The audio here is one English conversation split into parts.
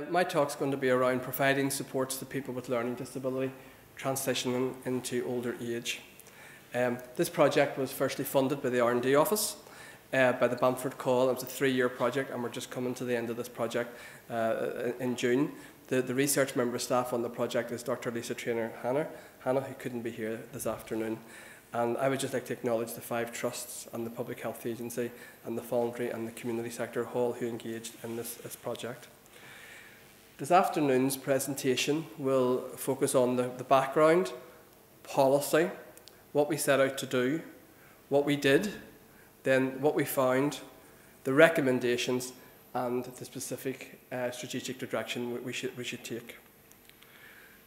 Uh, my talk's going to be around providing supports to people with learning disability transitioning into older age. Um, this project was firstly funded by the R&D office, uh, by the Bamford Call. It was a three-year project and we're just coming to the end of this project uh, in June. The, the research member staff on the project is Dr. Lisa Trainer Hannah, Hannah, who couldn't be here this afternoon. And I would just like to acknowledge the five trusts and the Public Health Agency and the voluntary and the community sector all who engaged in this, this project. This afternoon's presentation will focus on the, the background, policy, what we set out to do, what we did, then what we found, the recommendations, and the specific uh, strategic direction we should, we should take.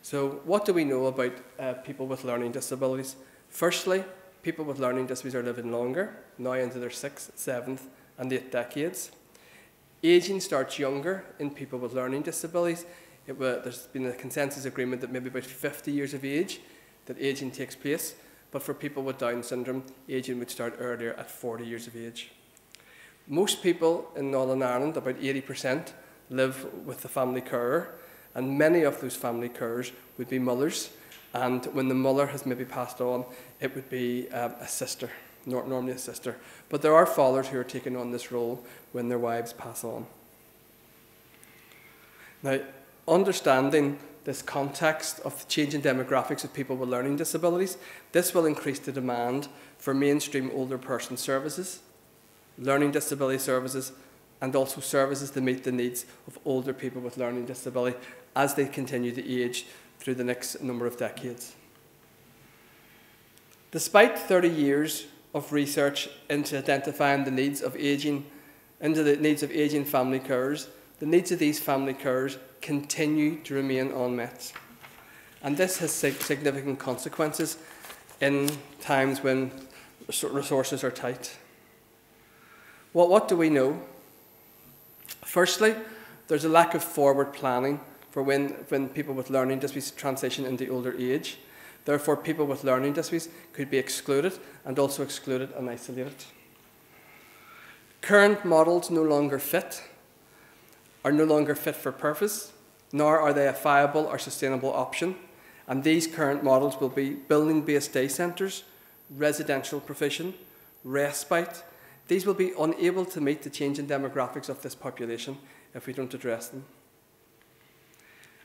So what do we know about uh, people with learning disabilities? Firstly, people with learning disabilities are living longer, now into their sixth, seventh, and eighth decades. Aging starts younger in people with learning disabilities. It, there's been a consensus agreement that maybe about 50 years of age that aging takes place, but for people with Down syndrome, aging would start earlier at 40 years of age. Most people in Northern Ireland, about 80%, live with the family carer, and many of those family carers would be mothers and when the mother has maybe passed on, it would be um, a sister, normally a sister. But there are fathers who are taking on this role when their wives pass on. Now, understanding this context of the changing demographics of people with learning disabilities, this will increase the demand for mainstream older person services, learning disability services, and also services to meet the needs of older people with learning disability as they continue to age through the next number of decades. Despite 30 years of research into identifying the needs of aging, into the needs of aging family carers, the needs of these family carers continue to remain unmet. And this has significant consequences in times when resources are tight. Well, what do we know? Firstly, there's a lack of forward planning for when, when people with learning disabilities transition into older age. Therefore, people with learning disabilities could be excluded and also excluded and isolated. Current models no longer fit, are no longer fit for purpose, nor are they a viable or sustainable option. And these current models will be building based day centres, residential provision, respite. These will be unable to meet the changing demographics of this population if we don't address them.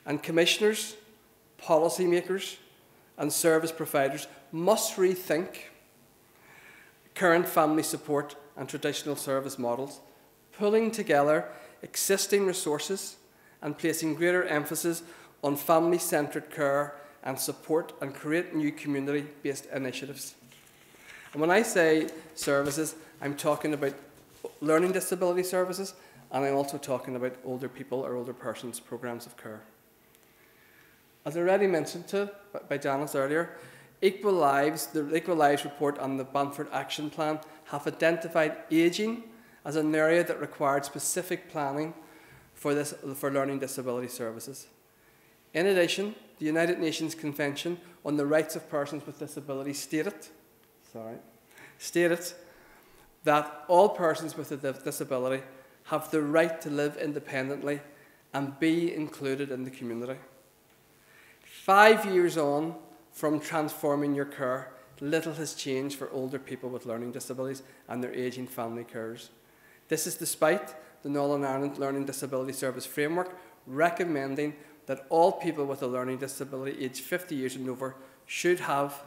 And commissioners, policymakers, and service providers must rethink current family support and traditional service models, pulling together existing resources and placing greater emphasis on family centred care and support and create new community based initiatives. And when I say services, I'm talking about learning disability services and I'm also talking about older people or older persons programs of care. As already mentioned to by Janice earlier, Equal Lives, the Equal Lives report on the Bamford Action Plan have identified ageing as an area that required specific planning for, this, for learning disability services. In addition, the United Nations Convention on the Rights of Persons with Disabilities stated, sorry, stated that all persons with a disability have the right to live independently and be included in the community. Five years on from transforming your care, little has changed for older people with learning disabilities and their ageing family carers. This is despite the Northern Ireland Learning Disability Service Framework recommending that all people with a learning disability aged 50 years and over should have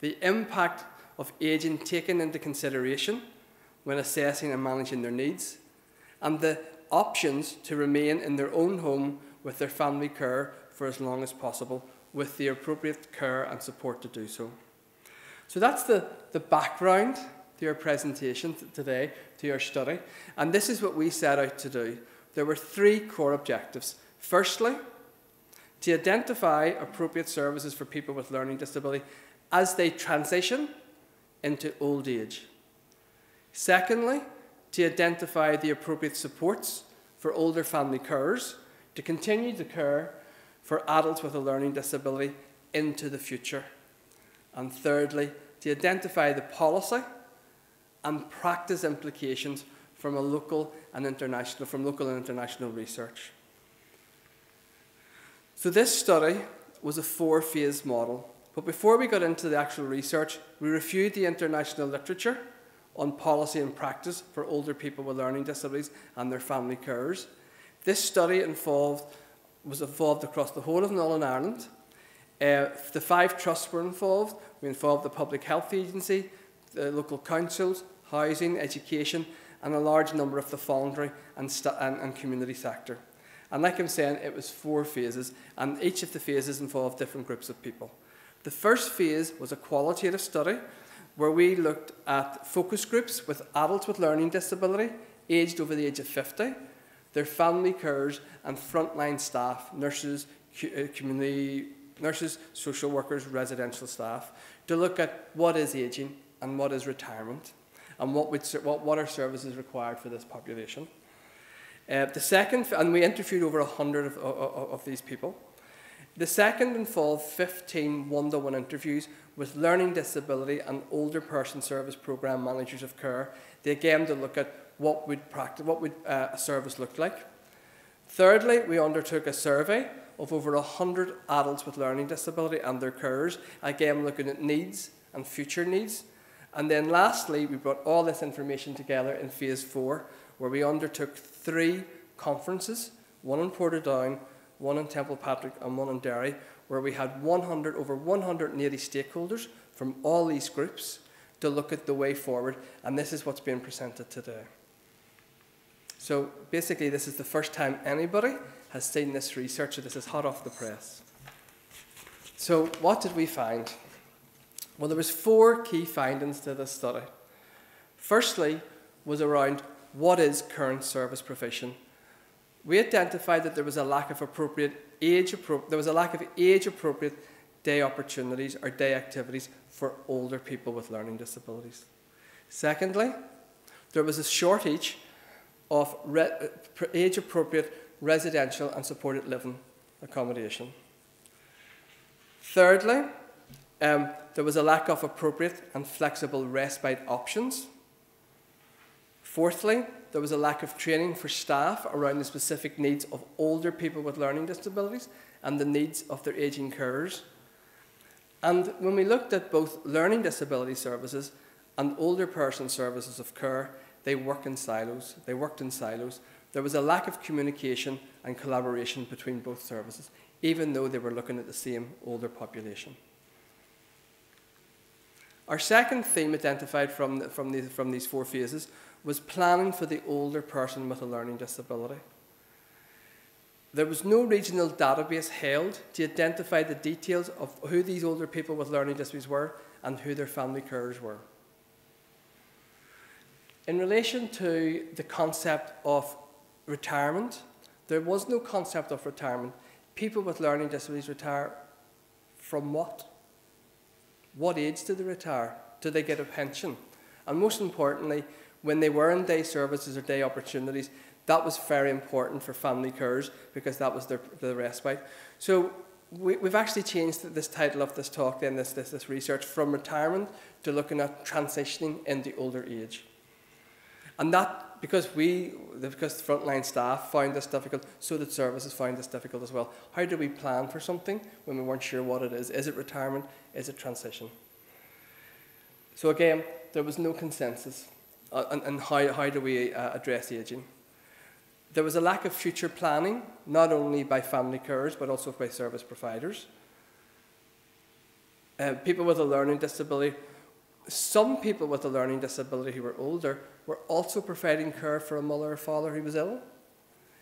the impact of ageing taken into consideration when assessing and managing their needs, and the options to remain in their own home with their family care for as long as possible with the appropriate care and support to do so. So that's the, the background to your presentation today, to your study. And this is what we set out to do. There were three core objectives. Firstly, to identify appropriate services for people with learning disability as they transition into old age. Secondly, to identify the appropriate supports for older family carers to continue the care for adults with a learning disability into the future. And thirdly, to identify the policy and practice implications from a local and international, from local and international research. So this study was a four-phase model. But before we got into the actual research, we reviewed the international literature on policy and practice for older people with learning disabilities and their family carers. This study involved, was involved across the whole of Northern Ireland. Uh, the five trusts were involved. We involved the Public Health Agency, the local councils, housing, education, and a large number of the foundry and, and, and community sector. And like I'm saying, it was four phases, and each of the phases involved different groups of people. The first phase was a qualitative study where we looked at focus groups with adults with learning disability aged over the age of 50, their family carers, and frontline staff, nurses, uh, community nurses, social workers, residential staff, to look at what is ageing and what is retirement and what, would, what, what are services required for this population. Uh, the second, and we interviewed over 100 of, of, of these people. The second involved 15 one to one interviews with learning disability and older person service program managers of care. They again to look at what would, practice, what would uh, a service look like. Thirdly, we undertook a survey of over 100 adults with learning disability and their carers, again looking at needs and future needs. And then lastly, we brought all this information together in phase four, where we undertook three conferences, one in Portadown, one in Temple Templepatrick, and one in Derry, where we had 100, over 180 stakeholders from all these groups to look at the way forward, and this is what's being presented today. So basically, this is the first time anybody has seen this research, so this is hot off the press. So what did we find? Well, there was four key findings to this study. Firstly, was around what is current service provision. We identified that there was a lack of appropriate age there was a lack of age appropriate day opportunities or day activities for older people with learning disabilities. Secondly, there was a shortage of age appropriate residential and supported living accommodation. Thirdly, um, there was a lack of appropriate and flexible respite options. Fourthly, there was a lack of training for staff around the specific needs of older people with learning disabilities and the needs of their ageing carers. And when we looked at both learning disability services and older person services of care, they work in silos. They worked in silos. There was a lack of communication and collaboration between both services, even though they were looking at the same older population. Our second theme identified from, the, from, the, from these four phases was planning for the older person with a learning disability. There was no regional database held to identify the details of who these older people with learning disabilities were and who their family carers were. In relation to the concept of retirement, there was no concept of retirement. People with learning disabilities retire from what? What age do they retire? Do they get a pension? And most importantly, when they were in day services or day opportunities, that was very important for family carers because that was their, their respite. So we, have actually changed this title of this talk, then this, this, this research, from retirement to looking at transitioning into older age. And that, because we, because the frontline staff found this difficult, so did services find this difficult as well. How do we plan for something when we weren't sure what it is? Is it retirement? Is it transition? So again, there was no consensus uh, on, on how, how do we uh, address ageing. There was a lack of future planning, not only by family carers, but also by service providers. Uh, people with a learning disability, some people with a learning disability who were older were also providing care for a mother or father who was ill.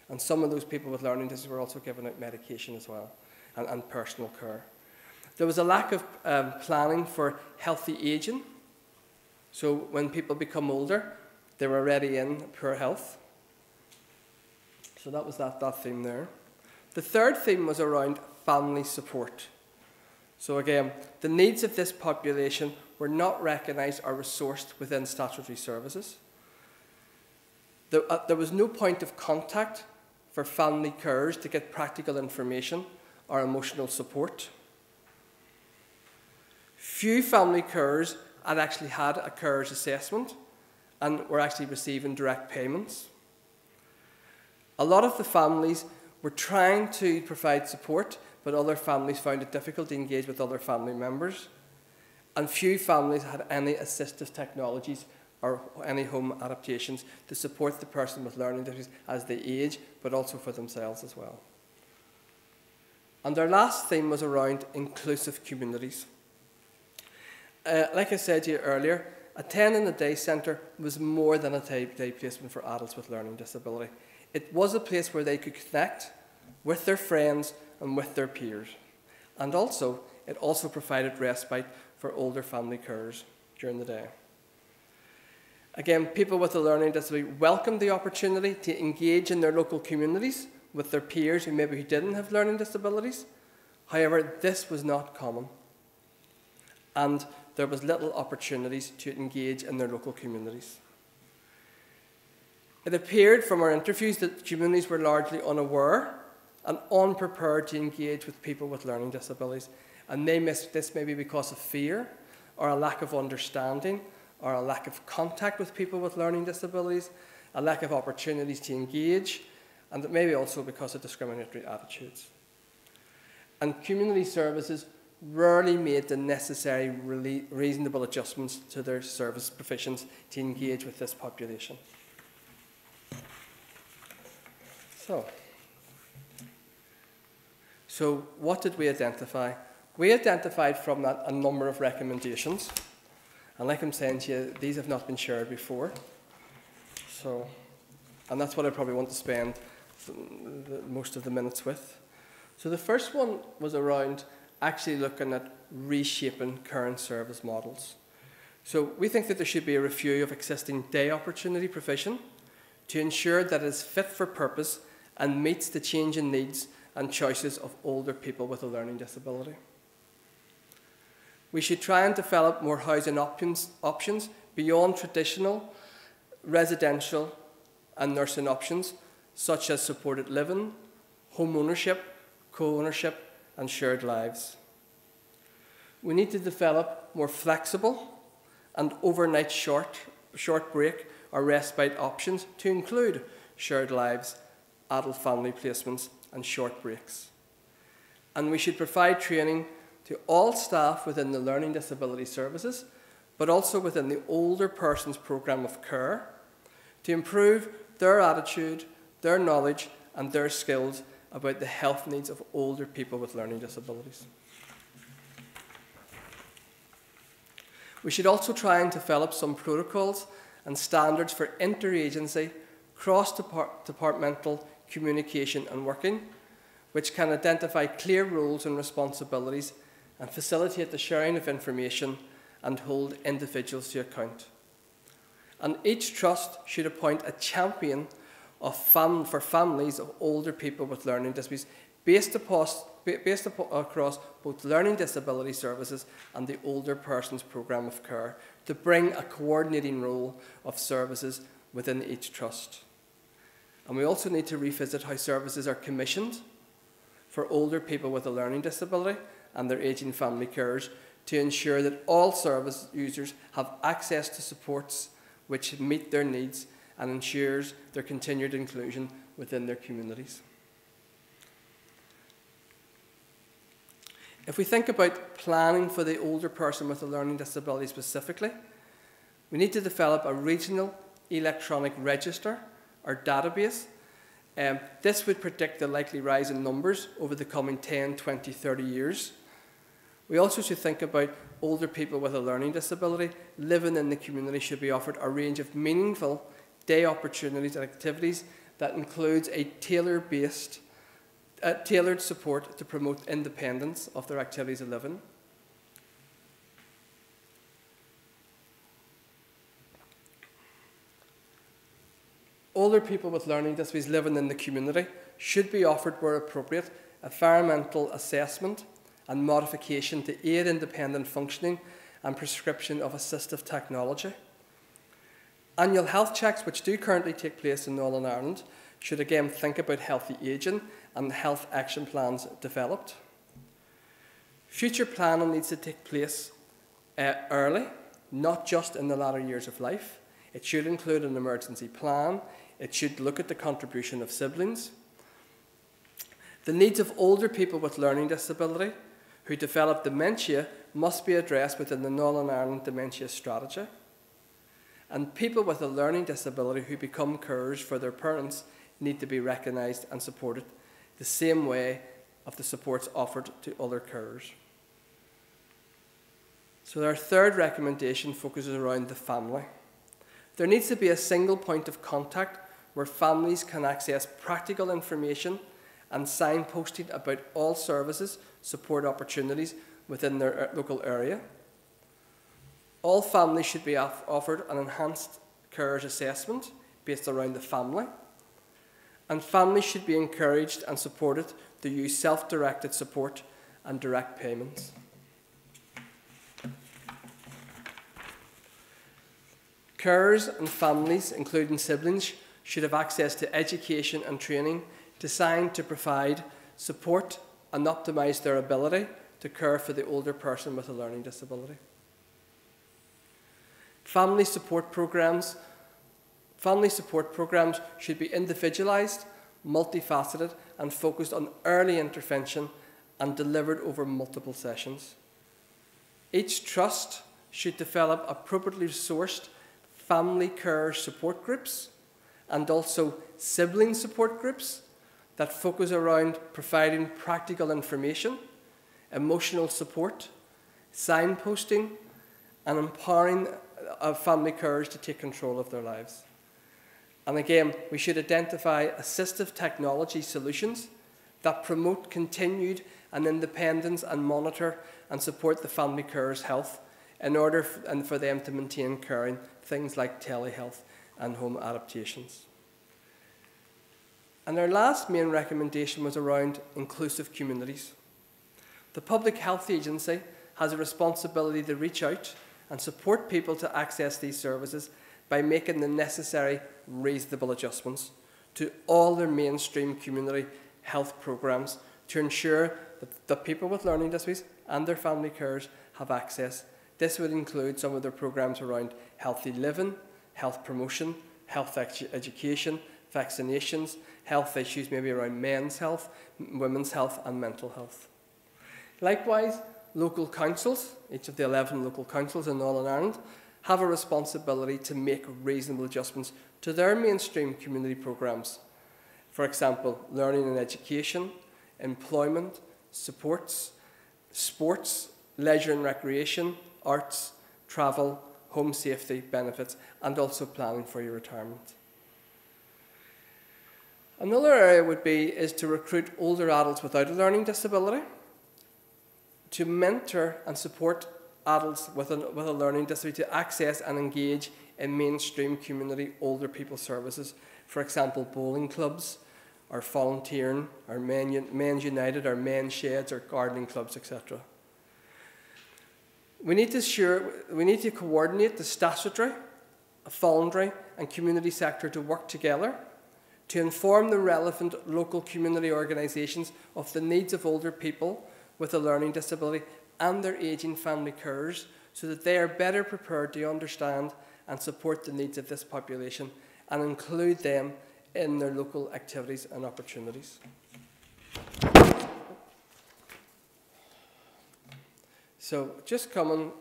And some of those people with learning disabilities were also given out medication as well and, and personal care. There was a lack of um, planning for healthy aging. So when people become older, they're already in poor health. So that was that, that theme there. The third theme was around family support. So again, the needs of this population were not recognised or resourced within statutory services. There, uh, there was no point of contact for family carers to get practical information or emotional support. Few family carers had actually had a carers assessment and were actually receiving direct payments. A lot of the families were trying to provide support, but other families found it difficult to engage with other family members. And few families had any assistive technologies or any home adaptations to support the person with learning difficulties as they age, but also for themselves as well. And our last theme was around inclusive communities. Uh, like I said to you earlier, attending the day centre was more than a day placement for adults with learning disability. It was a place where they could connect with their friends and with their peers. And also, it also provided respite for older family carers during the day. Again, people with a learning disability welcomed the opportunity to engage in their local communities with their peers who maybe didn't have learning disabilities. However, this was not common. And there was little opportunities to engage in their local communities. It appeared from our interviews that communities were largely unaware and unprepared to engage with people with learning disabilities. And they missed this maybe because of fear or a lack of understanding or a lack of contact with people with learning disabilities, a lack of opportunities to engage, and maybe also because of discriminatory attitudes. And community services rarely made the necessary reasonable adjustments to their service provisions to engage with this population. So, so what did we identify? We identified from that a number of recommendations. And like I'm saying to you, these have not been shared before. So, and that's what I probably want to spend most of the minutes with. So the first one was around actually looking at reshaping current service models. So we think that there should be a review of existing day opportunity provision to ensure that it is fit for purpose and meets the changing needs and choices of older people with a learning disability. We should try and develop more housing options, options beyond traditional residential and nursing options, such as supported living, home ownership, co ownership, and shared lives. We need to develop more flexible and overnight short, short break or respite options to include shared lives, adult family placements, and short breaks. And we should provide training to all staff within the Learning Disability Services, but also within the Older Persons Programme of Care to improve their attitude, their knowledge, and their skills about the health needs of older people with learning disabilities. We should also try and develop some protocols and standards for interagency, cross departmental communication and working, which can identify clear roles and responsibilities and facilitate the sharing of information and hold individuals to account. And each trust should appoint a champion of fam for families of older people with learning disabilities based, based across both learning disability services and the older persons programme of care to bring a coordinating role of services within each trust. And we also need to revisit how services are commissioned for older people with a learning disability and their ageing family carers to ensure that all service users have access to supports which meet their needs and ensures their continued inclusion within their communities. If we think about planning for the older person with a learning disability specifically, we need to develop a regional electronic register or database. Um, this would predict the likely rise in numbers over the coming 10, 20, 30 years. We also should think about older people with a learning disability living in the community should be offered a range of meaningful day opportunities and activities that includes a tailor-based, uh, tailored support to promote independence of their activities of living. Older people with learning disabilities living in the community should be offered, where appropriate, environmental assessment and modification to aid independent functioning and prescription of assistive technology. Annual health checks, which do currently take place in Northern Ireland, should again think about healthy ageing and health action plans developed. Future planning needs to take place uh, early, not just in the latter years of life. It should include an emergency plan. It should look at the contribution of siblings. The needs of older people with learning disability who develop dementia must be addressed within the Northern Ireland Dementia Strategy. And people with a learning disability who become carers for their parents need to be recognised and supported the same way of the supports offered to other carers. So, our third recommendation focuses around the family. There needs to be a single point of contact where families can access practical information and signposting about all services, support opportunities within their uh, local area. All families should be offered an enhanced carers assessment based around the family. And families should be encouraged and supported to use self directed support and direct payments. Carers and families, including siblings, should have access to education and training designed to provide support and optimise their ability to care for the older person with a learning disability. Family support programs Family support programs should be individualised, multifaceted, and focused on early intervention and delivered over multiple sessions. Each trust should develop appropriately sourced family care support groups and also sibling support groups that focus around providing practical information, emotional support, signposting, and empowering uh, family courage to take control of their lives. And again, we should identify assistive technology solutions that promote continued and independence and monitor and support the family carer's health in order and for them to maintain caring things like telehealth and home adaptations. And our last main recommendation was around inclusive communities. The Public Health Agency has a responsibility to reach out and support people to access these services by making the necessary reasonable adjustments to all their mainstream community health programs to ensure that the people with learning disabilities and their family carers have access. This would include some of their programs around healthy living, health promotion, health edu education, vaccinations, health issues maybe around men's health, women's health, and mental health. Likewise, local councils, each of the 11 local councils in Northern Ireland, have a responsibility to make reasonable adjustments to their mainstream community programmes. For example, learning and education, employment, supports, sports, leisure and recreation, arts, travel, home safety benefits, and also planning for your retirement. Another area would be is to recruit older adults without a learning disability, to mentor and support adults with a, with a learning disability to access and engage in mainstream community older people services. For example, bowling clubs, or volunteering, or men, Men's United, or men's sheds, or gardening clubs, etc. We need to sure, we need to coordinate the statutory, voluntary, and community sector to work together to inform the relevant local community organisations of the needs of older people with a learning disability and their ageing family carers so that they are better prepared to understand and support the needs of this population and include them in their local activities and opportunities. So, just coming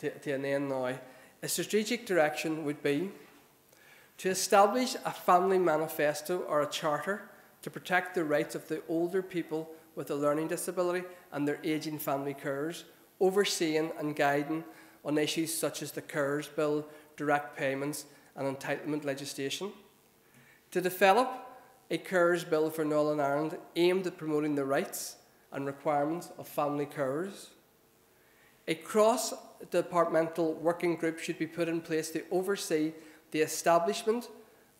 to, to an end now, a strategic direction would be to establish a family manifesto or a charter to protect the rights of the older people with a learning disability and their ageing family carers, overseeing and guiding on issues such as the Carers Bill, direct payments, and entitlement legislation. To develop a Carers Bill for Northern Ireland aimed at promoting the rights and requirements of family carers. A cross departmental working group should be put in place to oversee the establishment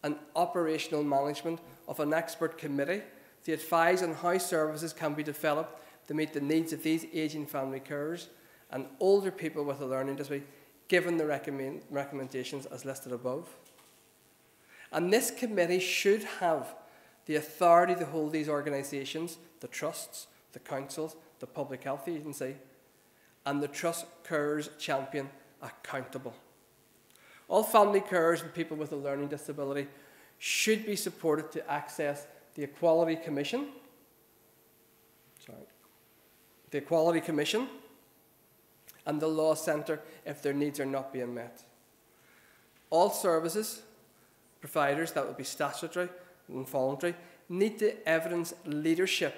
and operational management of an expert committee to advise on how services can be developed to meet the needs of these ageing family carers and older people with a learning disability, given the recommend recommendations as listed above. And this committee should have the authority to hold these organisations, the trusts, the councils, the public health agency, and the trust carers champion accountable. All family carers and people with a learning disability should be supported to access the Equality Commission, sorry, the Equality Commission, and the Law Centre if their needs are not being met. All services providers, that would be statutory and voluntary, need to evidence leadership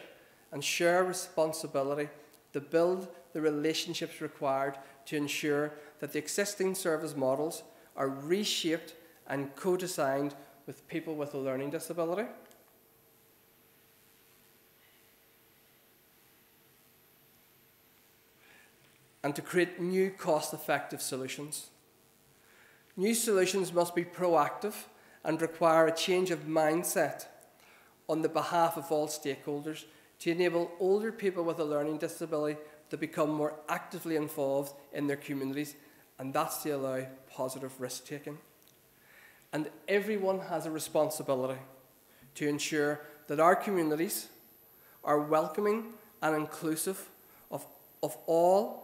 and share responsibility to build the relationships required to ensure that the existing service models are reshaped and co designed with people with a learning disability. And to create new cost effective solutions. New solutions must be proactive and require a change of mindset on the behalf of all stakeholders to enable older people with a learning disability to become more actively involved in their communities, and that's to allow positive risk taking. And everyone has a responsibility to ensure that our communities are welcoming and inclusive of, of all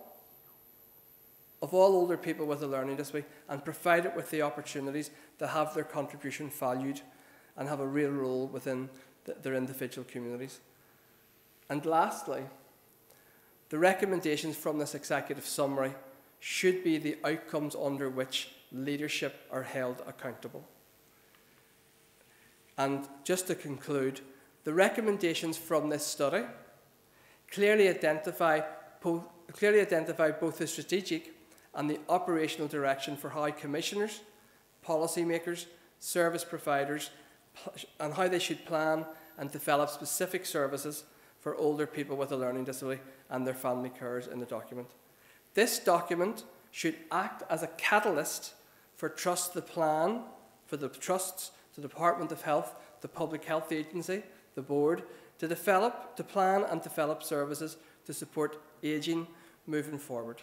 of all older people with a learning disability and provide it with the opportunities to have their contribution valued and have a real role within the, their individual communities. And lastly, the recommendations from this executive summary should be the outcomes under which leadership are held accountable. And just to conclude, the recommendations from this study clearly identify, clearly identify both the strategic and the operational direction for how commissioners, policymakers, service providers, and how they should plan and develop specific services for older people with a learning disability and their family carers in the document. This document should act as a catalyst for Trust the Plan, for the trusts, the Department of Health, the Public Health Agency, the Board, to develop, to plan and develop services to support ageing moving forward.